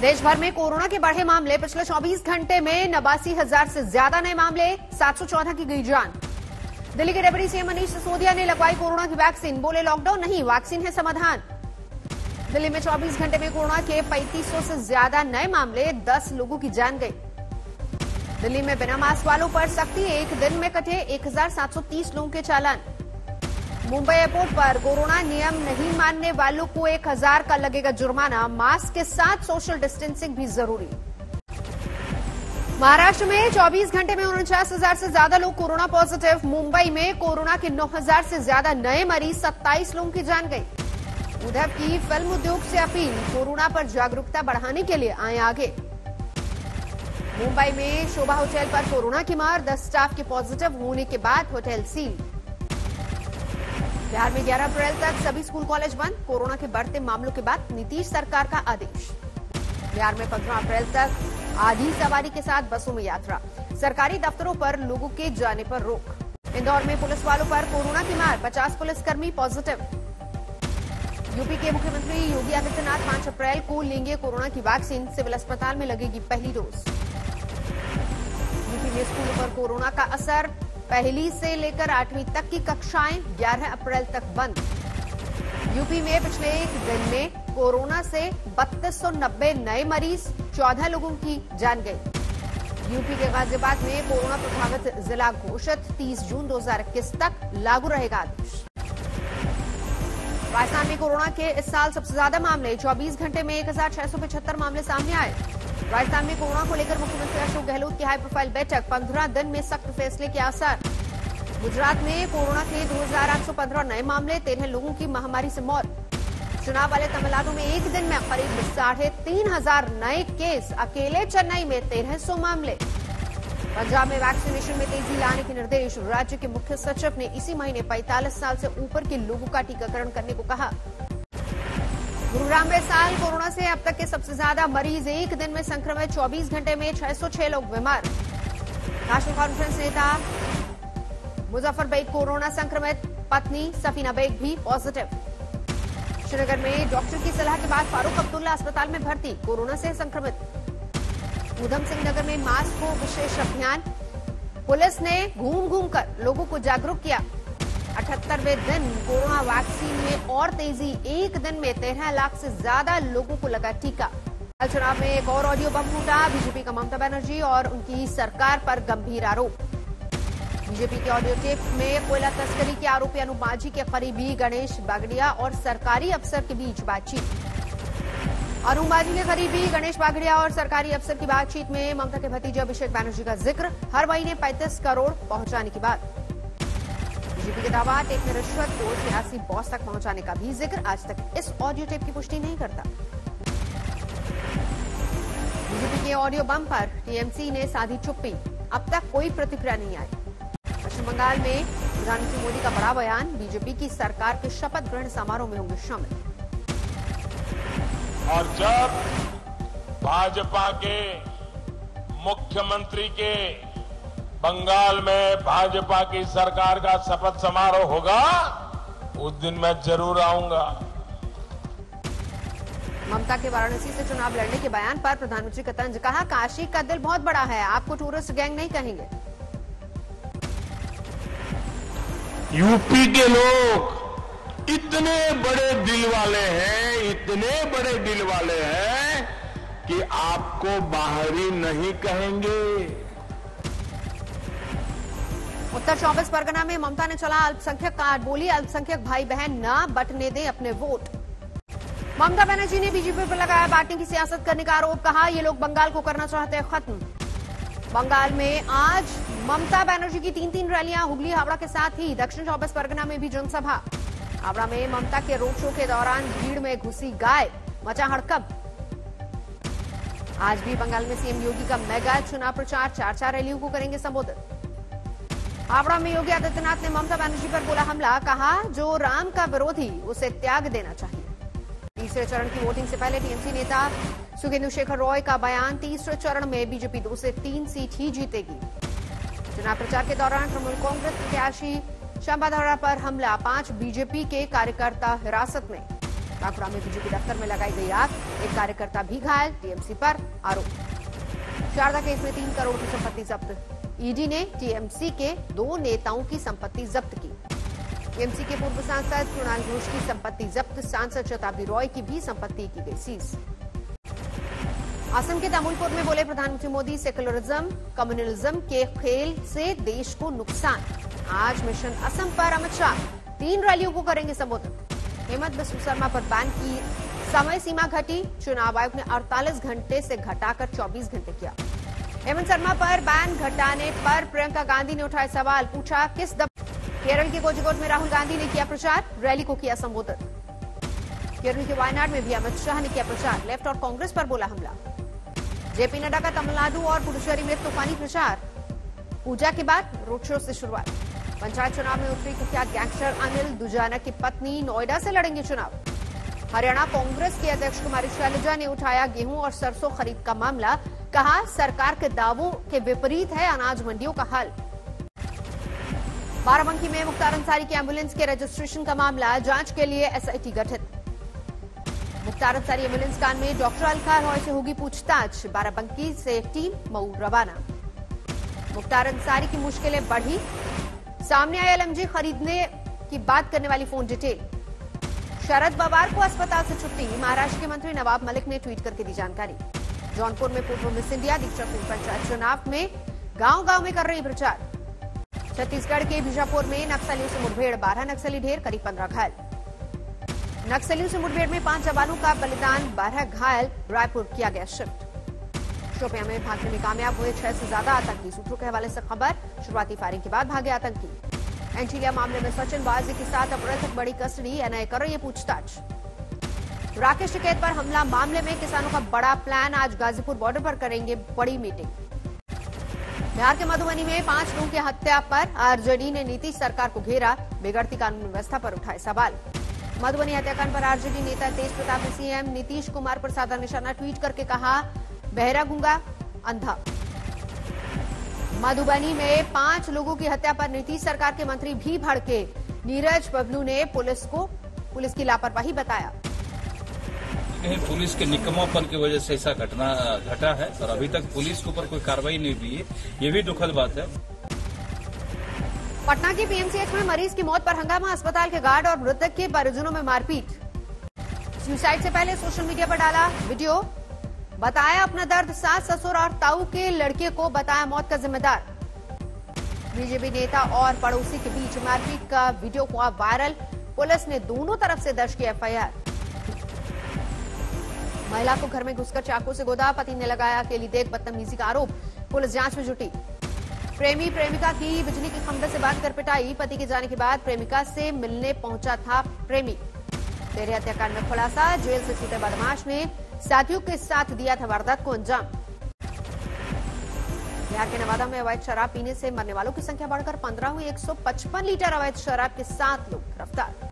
देश भर में कोरोना के बढ़े मामले, पिछले 24 घंटे में नवासी हज़ार से ज़्यादा नए मामले 714 की गई जान। दिल्ली के डिप्टी सीएम मनीष सिसोदिया ने लगवाई कोरोना की वैक्सीन, बोले, लॉकडाउन नहीं, वैक्सीन है समाधान। दिल्ली में 24 घंटे में कोरोना के 3500 से ज़्यादा नए मामले 10 लोगों की जान गई। दिल्ली में बिना मास्क वालों पर सख्ती, एक दिन में कटे 1730 लोगों के चालान। मुंबई एयरपोर्ट पर कोरोना नियम नहीं मानने वालों को एक हज़ार का लगेगा जुर्माना। मास्क के साथ सोशल डिस्टेंसिंग भी ज़रूरी। महाराष्ट्र में 24 घंटे में उनचास हज़ार से ज़्यादा लोग कोरोना पॉजिटिव। मुंबई में कोरोना के 9000 से ज़्यादा नए मरीज़ 27 लोगों की जान गई। उद्धव की फ़िल्म उद्योग से अपील, कोरोना पर जागरूकता बढ़ाने के लिए आए आगे। मुंबई में शोभा होटल पर कोरोना की मार, दस स्टाफ के पॉजिटिव होने के बाद होटल सील। बिहार में 11 अप्रैल तक सभी स्कूल कॉलेज बंद। कोरोना के बढ़ते मामलों के बाद नीतीश सरकार का आदेश। बिहार में 15 अप्रैल तक आधी सवारी के साथ बसों में यात्रा। सरकारी दफ्तरों पर लोगों के जाने पर रोक। इंदौर में पुलिस वालों पर कोरोना की मार 50 पुलिसकर्मी पॉजिटिव। यूपी के मुख्यमंत्री योगी आदित्यनाथ पाँच अप्रैल को लेंगे कोरोना की वैक्सीन, सिविल अस्पताल में लगेगी पहली डोज। यूपी में स्कूलों पर कोरोना का असर पहली से लेकर आठवीं तक की कक्षाएँ 11 अप्रैल तक बंद। यूपी में पिछले एक दिन में कोरोना से बत्तीस नए मरीज़ 14 लोगों की जान गई। यूपी के गाजियाबाद में कोरोना प्रभावित जिला घोषित 30 जून 2021 तक लागू रहेगा आदेश। राजस्थान में कोरोना के इस साल सबसे ज़्यादा मामले 24 घंटे में एक मामले सामने आए। राजस्थान में कोरोना को लेकर मुख्यमंत्री अशोक गहलोत की हाई प्रोफ़ाइल बैठक पंद्रह दिन में सख्त फैसले के आसार। गुजरात में कोरोना के 2,815 नए मामले तेरह लोगों की महामारी से मौत। चुनाव वाले तमिलनाडु में एक दिन में करीब साढ़े तीन हज़ार नए केस अकेले चेन्नई में तेरह सौ मामले। पंजाब में वैक्सीनेशन में तेज़ी लाने के निर्देश राज्य के मुख्य सचिव ने इसी महीने 45 साल से ऊपर के लोगों का टीकाकरण करने को कहा। गुरुग्राम में साल कोरोना से अब तक के सबसे ज़्यादा मरीज़ एक दिन में संक्रमित 24 घंटे में 606 लोग बीमार। नेशनल कॉन्फ्रेंस नेता मुजफ्फर बेग, कोरोना संक्रमित पत्नी सफीना बेग भी पॉजिटिव श्रीनगर में डॉक्टर की सलाह के बाद फारूक अब्दुल्ला अस्पताल में भर्ती, कोरोना से संक्रमित। उधम सिंह नगर में मास्क को विशेष अभियान। पुलिस ने घूम घूम कर लोगों को जागरूक किया। अठहत्तरवें दिन कोरोना वैक्सीन में और तेज़ी। एक दिन में तेरह लाख से ज़्यादा लोगों को लगा टीका। कल चुनाव में एक और ऑडियो बम फूटा बीजेपी का ममता बनर्जी और उनकी सरकार पर गंभीर आरोप। बीजेपी के ऑडियो टेप में कोयला तस्करी के आरोपी अनु माझी के करीबी गणेश बागड़िया और सरकारी अफसर के बीच बातचीत। माझी के करीबी गणेश बागड़िया और सरकारी अफसर की बातचीत में ममता के भतीजे अभिषेक बैनर्जी का ज़िक्र। हर महीने पैंतीस करोड़ पहुँचाने की बात। के दावा टेप में रिश्वत को सियासी बॉस तक पहुँचाने का भी ज़िक्र। आज तक इस ऑडियो टेप की पुष्टि नहीं करता। बीजेपी के ऑडियो बम पर टीएमसी ने साधी चुप्पी। अब तक कोई प्रतिक्रिया नहीं आई। पश्चिम बंगाल में प्रधानमंत्री मोदी का बड़ा बयान बीजेपी की सरकार के शपथ ग्रहण समारोह में होंगे शामिल। और जब भाजपा के मुख्यमंत्री के बंगाल में भाजपा की सरकार का शपथ समारोह होगा उस दिन मैं ज़रूर आऊँगा। ममता के वाराणसी से चुनाव लड़ने के बयान पर प्रधानमंत्री का तंज कहा काशी का दिल बहुत बड़ा है आपको टूरिस्ट गैंग नहीं कहेंगे। यूपी के लोग इतने बड़े दिल वाले हैं इतने बड़े दिल वाले हैं कि आपको बाहरी नहीं कहेंगे। उत्तर चौबीस परगना में ममता ने चला अल्पसंख्यक कार्ड। बोली, अल्पसंख्यक भाई बहन न बटने दें अपने वोट। ममता बनर्जी ने बीजेपी पर लगाया बांटने की सियासत करने का आरोप, कहा, ये लोग बंगाल को करना चाहते हैं, खत्म। बंगाल में आज ममता बनर्जी की तीन तीन रैलियाँ, हुगली हावड़ा के साथ ही दक्षिण चौबीस परगना में भी जनसभा। हावड़ा में ममता के रोड शो के दौरान भीड़ में घुसी गाय मचा हड़कप। आज भी बंगाल में सीएम योगी का मेगा चुनाव प्रचार चार चार रैलियों को करेंगे संबोधित। हावड़ा में योगी आदित्यनाथ ने ममता बनर्जी पर बोला हमला। कहा, जो राम का विरोधी, उसे त्याग देना चाहिए। तीसरे चरण की वोटिंग से पहले टीएमसी नेता सुखेंदु शेखर रॉय का बयान। तीसरे चरण में बीजेपी दो से तीन सीट ही जीतेगी। चुनाव प्रचार के दौरान तृणमूल कांग्रेस प्रत्याशी शंबाधारा पर हमला। पाँच बीजेपी के कार्यकर्ता हिरासत में। बांकुड़ा में बीजेपी दफ्तर में लगाई गई आग। एक कार्यकर्ता भी घायल। टीएमसी पर आरोप। शारदा केस में तीन करोड़ की संपत्ति जब्त। ईडी ने टीएमसी के दो नेताओं की संपत्ति जब्त की। टीएमसी के पूर्व सांसद कृणाल घोष की संपत्ति जब्त, सांसद शताब्दी रॉय की भी संपत्ति की गई सीज। असम के दामुलपुर में बोले प्रधानमंत्री मोदी सेकुलरिज्म कम्युनलिज्म के खेल से देश को नुकसान। आज मिशन असम पर अमित शाह। तीन रैलियों को करेंगे संबोधित। हेमंत बिस्व शर्मा पर बैन की समय सीमा घटी। चुनाव आयोग ने 48 घंटे से घटाकर 24 घंटे किया। हेमंत शर्मा पर बैन घटाने पर प्रियंका गांधी ने उठाए सवाल, पूछा किस दब केरल के कोझिकोड में राहुल गांधी ने किया प्रचार, रैली को किया संबोधित केरल के वायनाड में भी अमित शाह ने किया प्रचार, लेफ़्ट और कांग्रेस पर बोला हमला। जेपी नड्डा का तमिलनाडु और पुडुचेरी में तूफानी प्रचार। पूजा के बाद रोड शो से शुरुआत। पंचायत चुनाव में उतरी कुख्यात गैंगस्टर अनिल दुजाना की पत्नी नोएडा से लड़ेंगे चुनाव। हरियाणा कांग्रेस के अध्यक्ष कुमारी शैलजा ने उठाया गेहूँ और सरसों खरीद का मामला कहा, सरकार के दावों के विपरीत है अनाज मंडियों का हल। बाराबंकी में मुख्तार अंसारी की एंबुलेंस के रजिस्ट्रेशन का मामला, जाँच के लिए एसआईटी गठित। मुख्तार अंसारी एंबुलेंस कांड में डॉक्टर अलका रॉय से होगी पूछताछ। बाराबंकी से टीम मऊ रवाना। मुख्तार अंसारी की मुश्किलें बढ़ी। सामने आया एलएमजी खरीदने की बात करने वाली फ़ोन डिटेल। शरद पवार को अस्पताल से छुट्टी, महाराष्ट्र के मंत्री नवाब मलिक ने ट्वीट करके दी जानकारी। जौनपुर में पूर्व मिस इंडिया दीक्षा सिंह पंचायत चुनाव में गाँव गाँव में कर रही प्रचार। छत्तीसगढ़ के बीजापुर में नक्सलियों से मुठभेड़, बारह नक्सली ढेर, करीब पंद्रह घायल। नक्सलियों से मुठभेड़ में पाँच जवानों का बलिदान, बारह घायल, रायपुर किया गया शिफ्ट। शोपिया में भागने में कामयाब हुए छह से ज़्यादा आतंकी, सूत्रों के हवाले से खबर, शुरुआती फायरिंग के बाद भागे आतंकी। एंटीलिया मामले में सचिन बाजी के साथ अप्रैल तक बड़ी कस्टडी एनआईए कर रही है पूछताछ। राकेश टिकैत पर हमला मामले में किसानों का बड़ा प्लान आज गाजीपुर बॉर्डर पर करेंगे बड़ी मीटिंग। बिहार के मधुबनी में पाँच लोगों की हत्या पर आरजेडी ने नीतीश सरकार को घेरा, बिगड़ती कानून व्यवस्था पर उठाए सवाल। मधुबनी हत्याकांड पर आरजेडी नेता तेज प्रताप ने सीएम नीतीश कुमार पर साधा निशाना ट्वीट करके कहा, बहरा गूँगा, अंधा। मधुबनी में पाँच लोगों की हत्या पर नीतीश सरकार के मंत्री भी भड़के। नीरज बबलू ने पुलिस को, पुलिस की लापरवाही बताया। कहीं पुलिस के निकम्मापन की वजह से ऐसा घटना, घटा है और अभी तक पुलिस के ऊपर कोई कार्रवाई नहीं हुई है। ये भी दुखद बात है। पटना के पीएमसीएच में मरीज़ की मौत पर हंगामा, अस्पताल के गार्ड और मृतक के परिजनों में मारपीट। सुसाइड से पहले सोशल मीडिया पर डाला वीडियो। बताया अपना दर्द, सास, ससुर और ताऊ के लड़के को बताया मौत का जिम्मेदार। बीजेपी नेता और पड़ोसी के बीच मारपीट का वीडियो हुआ वायरल। पुलिस ने दोनों तरफ़ से दर्ज की एफआईआर। महिला को घर में घुसकर चाकू से गोदा, पति ने लगाया अकेली देख बदतमीजी का आरोप। पुलिस जाँच में जुटी। प्रेमी, प्रेमिका की बिजली के खंभे से बात कर पिटाई। पति के जाने के बाद प्रेमिका से मिलने पहुँचा था प्रेमी। तेरे हत्याकांड में खुलासा, जेल से छूटे बदमाश ने साथियों के साथ दिया था वारदात को अंजाम। बिहार के नवादा में अवैध शराब पीने से मरने वालों की संख्या बढ़कर पंद्रह हुई। 155 लीटर अवैध शराब के सात लोग गिरफ़्तार।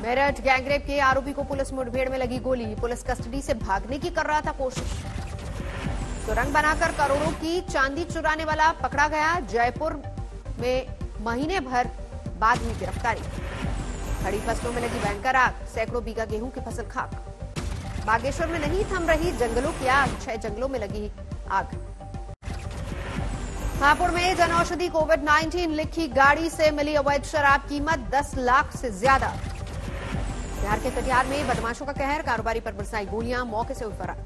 मेरठ गैंगरेप के आरोपी को पुलिस मुठभेड़ में लगी गोली। पुलिस कस्टडी से भागने की कर रहा था कोशिश। सुरंग बनाकर करोड़ों की चांदी चुराने वाला पकड़ा गया जयपुर में महीने भर बाद हुई गिरफ्तारी। खड़ी फ़सलों में लगी भयंकर आग, सैकड़ों बीघा गेहूँ की फ़सल खाक। बागेश्वर में नहीं थम रही जंगलों की आग, छह जंगलों में लगी आग। हापुड़ में जन औषधि कोविड 19 लिखी गाड़ी से मिली अवैध शराब, कीमत 10 लाख से ज़्यादा। बिहार के कटिहार में बदमाशों का कहर, कारोबारी पर बरसाई गोलियाँ, मौके से फरार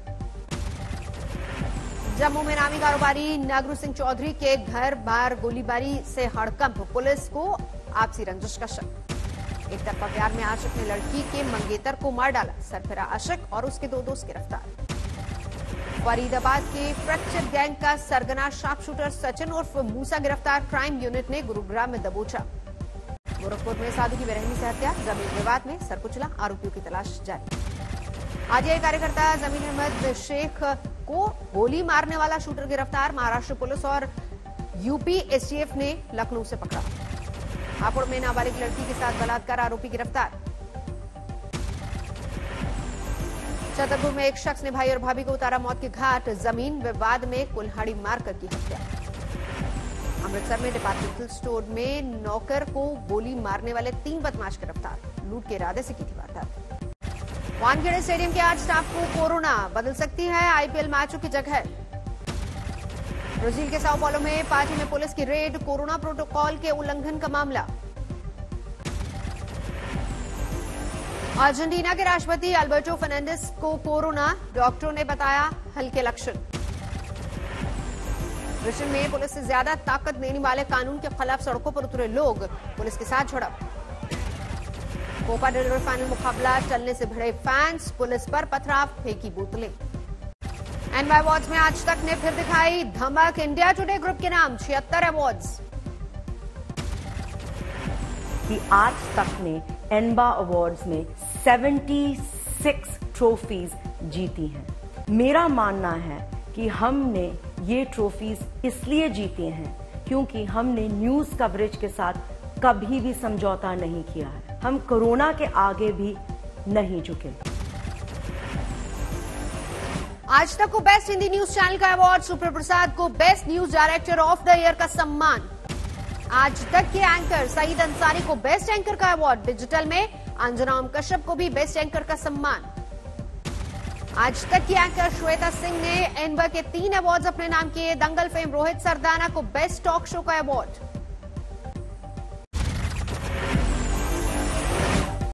जम्मू में नामी कारोबारी नागरू सिंह चौधरी के घर बार गोलीबारी से हड़कंप, पुलिस को आपसी रंजिश का शक। एक तरफा प्यार में आशिक ने लड़की के मंगेतर को मार डाला सरफिरा आशिक और उसके दो दोस्त गिरफ़्तार। फरीदाबाद के फ्रैक्चर गैंग का सरगना शार्प शूटर सचिन उर्फ़ मूसा गिरफ़्तार, क्राइम यूनिट ने गुरुग्राम में दबोचा। गोरखपुर में साधु की बेरहमी से हत्या, ज़मीन विवाद में सरकुचला, आरोपियों की तलाश जारी। आरटीआई कार्यकर्ता ज़मीन अहमद शेख को गोली मारने वाला शूटर गिरफ़्तार, महाराष्ट्र पुलिस और यूपी एसटीएफ ने लखनऊ से पकड़ा। हापुड़ में नाबालिग लड़की के साथ बलात्कार, आरोपी गिरफ़्तार। छतरपुर में एक शख्स ने भाई और भाभी को उतारा मौत के घाट, ज़मीन विवाद में कुल्हाड़ी मारकर की हत्या। अमृतसर में डिपार्टमेंटल स्टोर में नौकर को गोली मारने वाले तीन बदमाश गिरफ़्तार। लूट के इरादे से की थी वारदात। वानखेड़े स्टेडियम के आज स्टाफ को कोरोना बदल सकती है, आईपीएल मैचों की जगह। ब्राज़ील के साओ पौलो में पार्टी में पुलिस की रेड कोरोना प्रोटोकॉल के उल्लंघन का मामला। अर्जेंटीना के राष्ट्रपति अल्बर्टो फर्नांडिस को कोरोना, डॉक्टरों ने बताया हल्के लक्षण। ब्रिटेन में पुलिस से ज़्यादा ताकत देने वाले कानून के खिलाफ सड़कों पर उतरे लोग। पुलिस के साथ झड़प। कोपा डेल फाइनल मुकाबला चलने से भिड़े फैंस। पुलिस पर पथराव, फेंकी बोतलें। एनवाई अवार्ड्स में आज तक ने फिर दिखाई धमक। इंडिया टुडे ग्रुप के नाम, छिहत्तर अवार्ड्स। कि आज तक ने एनबा अवार्ड्स में 76 ट्रॉफीज जीती हैं। मेरा मानना है कि हमने ये ट्रॉफीज इसलिए जीते हैं क्योंकि हमने न्यूज़ कवरेज के साथ कभी भी समझौता नहीं किया है। हम कोरोना के आगे भी नहीं झुके। आज तक को बेस्ट हिंदी न्यूज़ चैनल का अवार्ड सुप्र प्रसाद को best news director of the year का सम्मान। आज तक के एंकर सईद अंसारी को बेस्ट एंकर का अवार्ड डिजिटल में। अंजनाम कश्यप को भी बेस्ट एंकर का सम्मान। आज तक की एंकर श्वेता सिंह ने एनबर के तीन अवार्ड्स अपने नाम किए। दंगल फेम रोहित सरदाना को बेस्ट टॉक शो का अवार्ड